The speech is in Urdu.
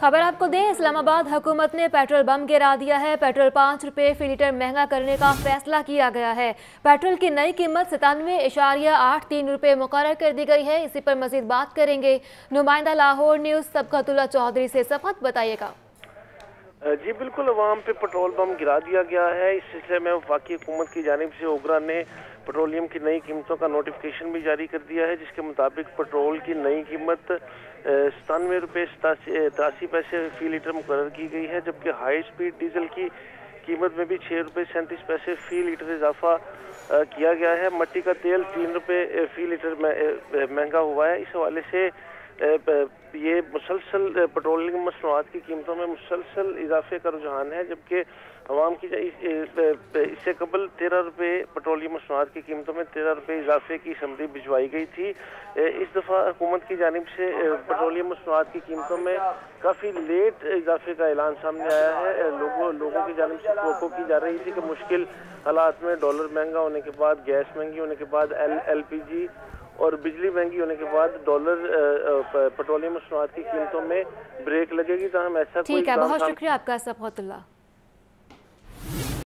خبر آپ کو دیں، اسلام آباد حکومت نے پیٹرول بم گرا دیا ہے۔ پیٹرول پانچ روپے فی لیٹر مہنگا کرنے کا فیصلہ کیا گیا ہے۔ پیٹرول کی نئی قیمت ستانوے اشاریہ آٹھ تین روپے مقرر کر دی گئی ہے۔ اسی پر مزید بات کریں گے۔ نمائندہ لاہور نیوز سبقت اللہ چودھری سے سفت بتائیے گا۔ جی بالکل، عوام پہ پٹرول بم گرا دیا گیا ہے۔ اس سلسلے میں وفاقی حکومت کی جانب سے اوگرا نے پٹرولیم کی نئی قیمتوں کا نوٹیفکیشن بھی جاری کر دیا ہے، جس کے مطابق پٹرول کی نئی قیمت ستانوے روپے تراسی پیسے فی لیٹر مقرر کی گئی ہے، جبکہ ہائی سپیڈ ڈیزل کی قیمت میں بھی چھ روپے سینتیس پیسے فی لیٹر اضافہ کیا گیا ہے۔ مٹی کا تیل تین روپے فی لیٹر مہنگا ہوا ہے۔ اس حوالے سے یہ مسلسل پٹرولنگ مصنوعات کی قیمتوں میں مسلسل اضافے کا رجحان ہے، جبکہ عوام کی اس سے قبل تیرہ روپے پٹرولی مصنوعات کی قیمتوں میں تیرہ روپے اضافے کی سمری بھجوائی گئی تھی۔ اس دفعہ حکومت کی جانب سے پٹرولی مصنوعات کی قیمتوں میں کافی لیٹ اضافے کا اعلان سامنے آیا ہے۔ لوگوں لوگوں کی جانب سے توقع کی جا رہی تھی کہ مشکل حالات میں ڈالر مہنگا ہونے کے بعد گیس مہنگی ہونے کے بعد ایل پی جی اور بجلی مہنگی ہونے کے بعد ڈالر پٹرولیم مصنوعات کی قیمتوں میں بریک لگے گی تاہم ایسا ٹھیک ہے بہت شکریہ آپ کا سب اللہ۔